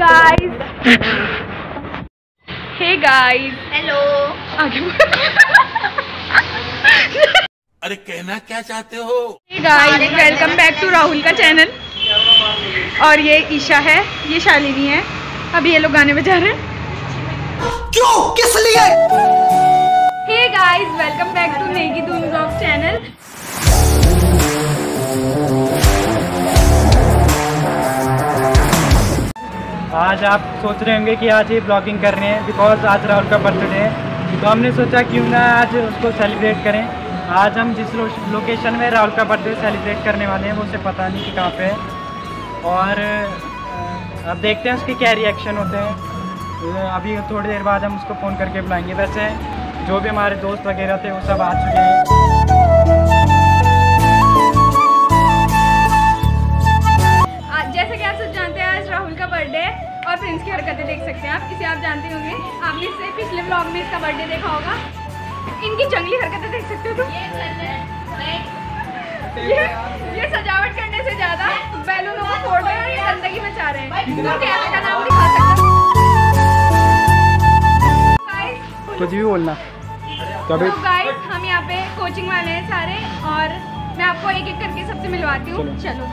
Guys hey guys hello अरे कहना क्या चाहते हो? Hey guys welcome back to Rahul का चैनल और ये ईशा है. ये शालिनी है. अभी ये लोग गाने बजा रहे हैं. क्यों? किस लिए? हे गाइस वेलकम बैक आज आप सोच रहे होंगे कि आज ये ब्लॉगिंग कर रहे हैं बिकॉज़ आज राहुल का बर्थडे है। तो हमने सोचा क्यों ना आज उसको सेलिब्रेट करें। आज हम जिस लोकेशन में राहुल का बर्थडे सेलिब्रेट करने वाले हैं, वो उसे पता नहीं कि कहाँ पे है। और अब देखते हैं उसके क्या रिएक्शन होते हैं। अभी थोड़ी देर बाद हम उसको फ़ोन करके बुलाएँगे। वैसे, जो भी हमारे दोस्त वगैरह थे, वो सब आ चुके हैं। हरकतें देख सकते हैं आप। इसे आप जानते होंगे। आपने इससे पिछले व्लॉग में इसका बर्थडे देखा होगा। इनकी जंगली हरकतें देख सकते हो। तुम ये ये सजावट करने से ज़्यादा बैलूनों को फोड़ रहे हैं और ये गंदगी मचा रहे हैं। तो कैफ़े का नाम दिखा सकते हो। कुछ भी बोलना। तो अभी तो गाइस हम यहाँ पे कोचिंग वाले हैं सारे और मैं आपको एक एक करके सबसे मिलवाती हूँ। चलो।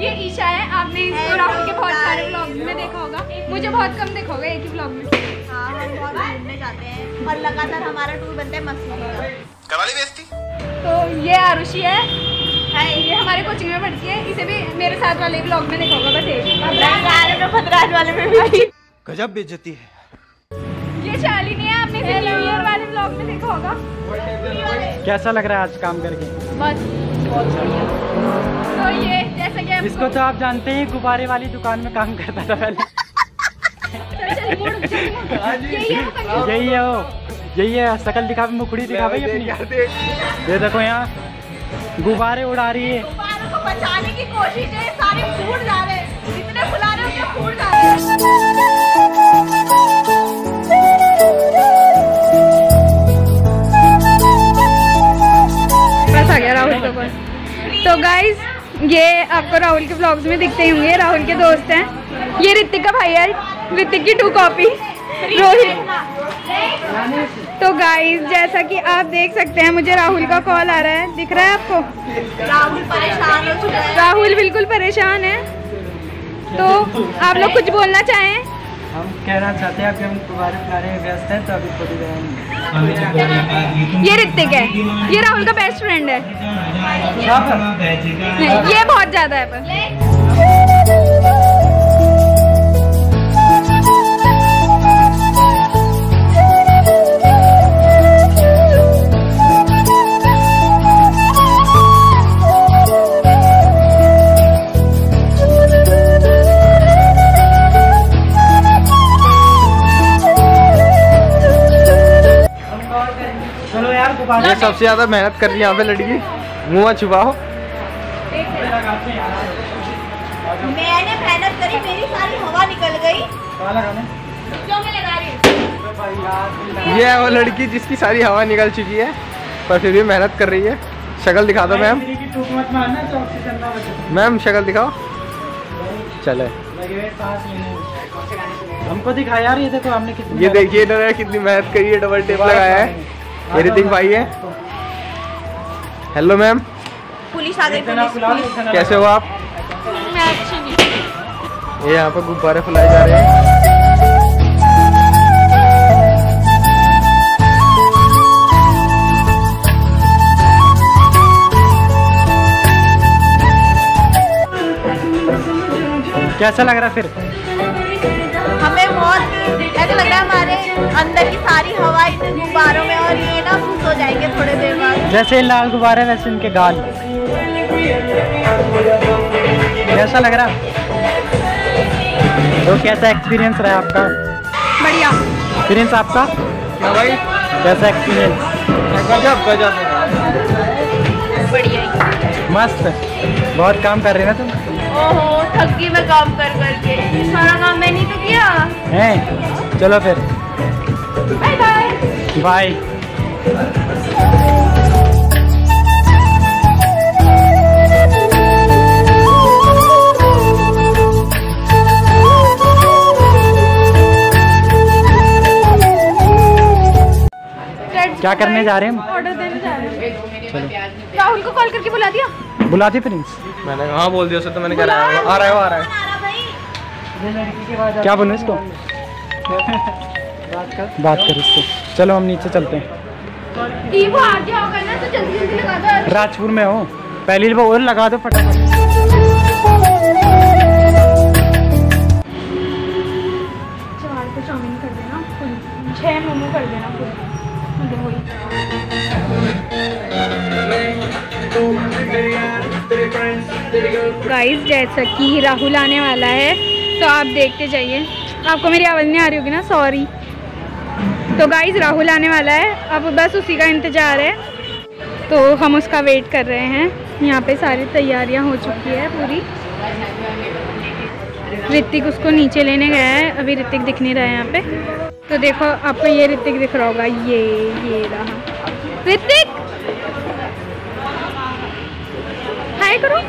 ये ईशा है आपने इसको राहुल के बहुत सारे व्लॉग में देखा होगा। मुझे बहुत कम देखा होगा एक ही व्लॉग में। हाँ हम बहुत घूमने जाते हैं और लगातार हमारा टूर बनता है मसूरी का करवाली तो ये आरुषि है। है ये हमारे कोचिंग में पढ़ती है। इसे भी मेरे साथ वाले ब्लॉग में देखा होगा बस एक। में भद्राज वाले में भी। गजब बेइज्जती है। ये शालिनी है आपने न्यू ईयर वाले व्लॉग में देखा होगा। कैसा लग रहा है आज काम करके? बस। बहुत बढ़िया। तो ये जैसे कि इसको तो आप जानते हैं गुब्बारे वाली दुकान में काम करता था पहले। यही है वो यही है वो। यही है शकल दिखा मुखड़ी दिखा भाई अपनी। ये देखो यहाँ गुब्बारे उड़ा रही है। को बचाने की कोशिश है सारे फूट जा रहे हैं। जितने फुला रहे हैं फूट जा रहे हैं? तो गाइज़ ये आपको राहुल के ब्लॉग्स में दिखते ही होंगे राहुल के दोस्त हैं। ये ऋतिक का भाई है ऋतिक की टू कॉपी रोहित। तो गाइज़ जैसा कि आप देख सकते हैं मुझे राहुल का कॉल आ रहा है। दिख रहा है आपको? राहुल परेशान हो चुका है। राहुल बिल्कुल परेशान है। तो आप लोग कुछ बोलना चाहें? हम कहना चाहते हैं कि हम तुम्हारे प्यारे में व्यस्त हैं तो अभी थोड़ी देर ये ऋतिक है। ये राहुल का बेस्ट फ्रेंड है। ये बहुत ज़्यादा है पर ये सबसे ज़्यादा मेहनत कर रही है यहाँ पे लड़की। मुँह छुपाओ। मैंने मेहनत करी मेरी सारी हवा निकल गई। क्यों मैं लगा रही ये है वो लड़की जिसकी सारी हवा निकल चुकी है पर फिर भी मेहनत कर रही है। शक्ल दिखा दो मैम। तो मैम शक्ल दिखाओ। चले। हमको दिखा यार ये देखो हमने कितनी ये देखिए इन्होंने कितनी मेहनत करी है डबल टेप लगाया है। ये ऋतिक भाई है। हेलो मैम पुलिस आ गई पुलिस कैसे हो आप? मैं अच्छी नहीं ये यहाँ पर गुब्बारे फुलाए जा रहे हैं। कैसा लग रहा है फिर? हमें बहुत ऐसा लग रहा है हमारे अंदर की सारी हवा इन गुब्बारों में और ये ना खुश हो जाएँगे थोड़े देर बाद। जैसे लाल गुब्बारे वैसे इनके गाल। कैसा लग रहा? तो कैसा एक्सपीरियंस रहा आपका? बढ़िया। एक्सपीरियंस आपका? क्या भाई। कैसा एक्सपीरियंस गजब गजब। बढ़िया। मस्त। बहुत काम कर रहे हैं ना तुम? ओहो थक गई मैं काम कर करके हैं। चलो फिर। बाय बाय बाय क्या करने जा रहे हैं हम? ऑर्डर देने जा रहे हैं। राहुल को कॉल करके बुला दिया? बुला दिया प्रिंस। मैंने हाँ बोल दिया उसे तो मैंने कह रहा आ रहा है आ रहा है। क्या बोलो इसको? बात कर। इससे। चलो हम नीचे चलते हैं। ई वो आ गया होगा ना तो जल्दी जल्दी लगा दो। राजपुर में हो। पहली बार और लगा दो फटाफट। चार को चाउमीन कर देना फुल। छः मोमो कर देना फुल। मतलब वही। गाइस जैसा कि राहुल आने वाला है तो आप देखते जाइए। आपको मेरी आवाज़ नहीं आ रही होगी ना? सॉरी तो गाइस राहुल आने वाला है। अब बस उसी का इंतज़ार है। तो हम उसका वेट कर रहे हैं। यहाँ पे सारी तैयारियाँ हो चुकी है पूरी। ऋतिक उसको नीचे लेने गया है। अभी ऋतिक दिख नहीं रहा है यहाँ पे। तो देखो, आपको ये ऋतिक दिख रहा होगा। ये ये रहा। ऋतिक! हाय करो।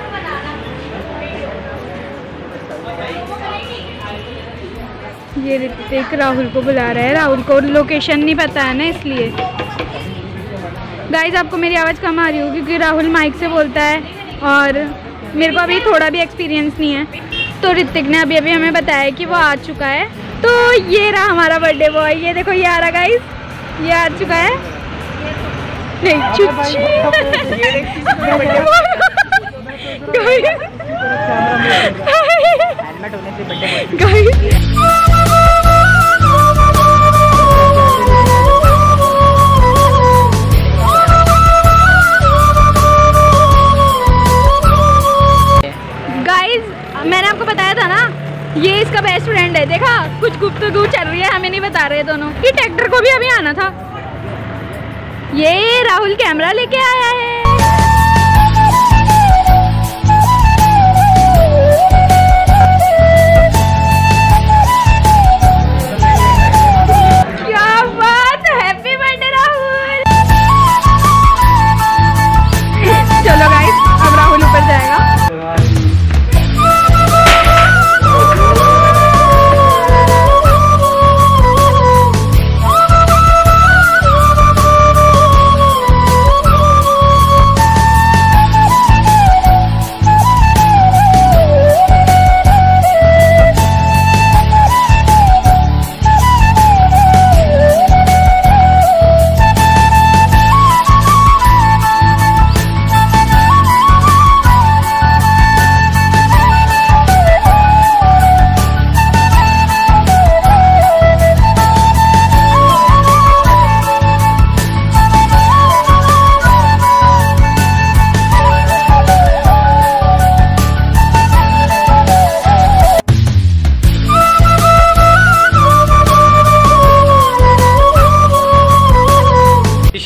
ये ऋतिक राहुल को बुला रहा है। राहुल को लोकेशन नहीं पता है ना इसलिए। गाइज़ आपको मेरी आवाज़ कम आ रही होगी क्योंकि राहुल माइक से बोलता है और मेरे को अभी थोड़ा भी एक्सपीरियंस नहीं है। तो ऋतिक ने अभी अभी हमें बताया कि वो आ चुका है। तो ये रहा हमारा बर्थडे बॉय ये देखो ये आ रहा गाइज़ ये आ चुका है। नहीं चुच्ची। गाइस गाइस इसका बेस्ट फ्रेंड है। देखा? कुछ गुप्त दूर चल रही है, हमें नहीं बता रहे दोनों। ये ट्रैक्टर को भी अभी आना था। ये राहुल कैमरा लेके आया है।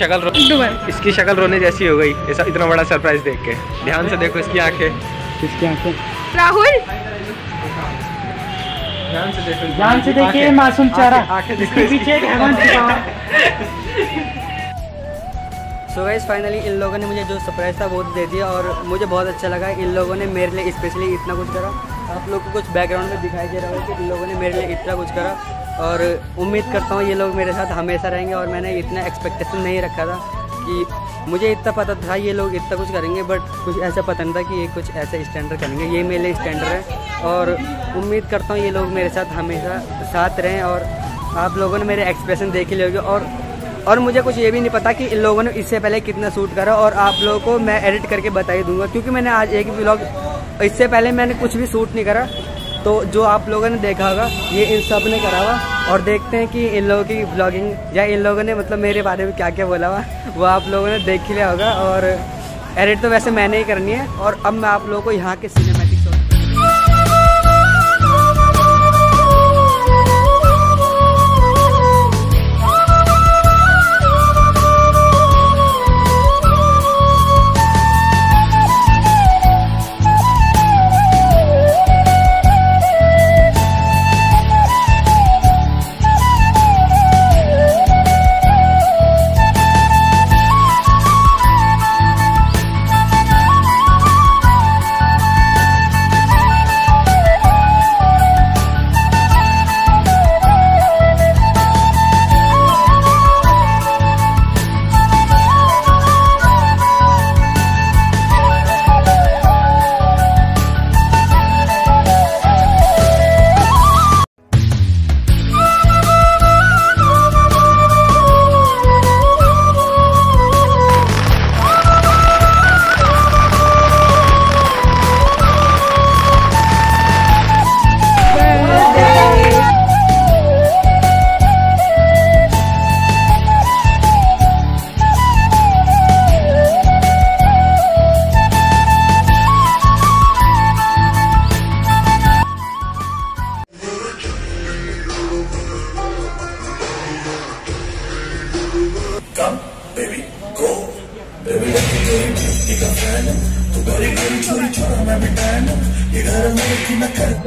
शक्ल रो इसकी शक्ल रोने जैसी हो गई। ऐसा इतना बड़ा सरप्राइज़ देख के। ध्यान से देखो इसकी आँखें। किसकी आँखें। राहुल? ध्यान से देखो ध्यान से देखिए मासूम चारा। आंखें- इसके पीछे है। सो गाइस फाइनली इन लोगों ने मुझे जो सरप्राइज़ था वो दे दिया और मुझे बहुत अच्छा लगा। इन लोगों ने मेरे लिए स्पेशली इतना कुछ करा। आप लोग को कुछ बैकग्राउंड में दिखाई दे रहा होगा कि इन लोगों ने मेरे लिए इतना कुछ करा। और उम्मीद करता हूँ ये लोग मेरे साथ हमेशा रहेंगे और मैंने इतना एक्सपेक्टेशन नहीं रखा था कि मुझे इतना पता था ये लोग इतना कुछ करेंगे बट कुछ ऐसा पता नहीं था कि ये कुछ ऐसे स्टैंडर्ड करेंगे। ये मेरे लिए स्टैंडर्ड है और उम्मीद करता हूँ ये लोग मेरे साथ हमेशा साथ रहें और आप लोगों ने मेरे एक्सप्रेशन देख ही लोगे और और मुझे कुछ ये भी नहीं पता कि इन लोगों ने इससे पहले कितना शूट करा और आप लोगों को मैं एडिट करके बता ही दूँगा, क्योंकि मैंने आज एक ब्लॉग इससे पहले मैंने कुछ भी शूट नहीं करा। तो जो आप लोगों ने देखा होगा, ये इन सबने करा हुआ। और देखते हैं कि इन लोगों की ब्लॉगिंग या इन लोगों ने मतलब मेरे बारे में क्या क्या बोला हुआ, वो आप लोगों ने देख ही लिया होगा। और एडिट तो वैसे मैंने ही करनी है। और अब मैं आप लोगों को यहाँ के सिनेमेटिक शॉट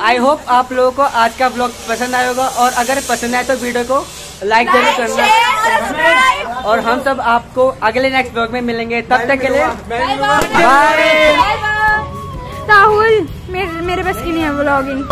आई होप आप लोगों को आज का ब्लॉग पसंद आया होगा और अगर पसंद आए तो वीडियो को लाइक ज़रूर करना। और हम सब आपको अगले नेक्स्ट ब्लॉग में मिलेंगे। तब तक के लिए बाय राहुल मेरे मेरे बस की नहीं है व्लॉगिंग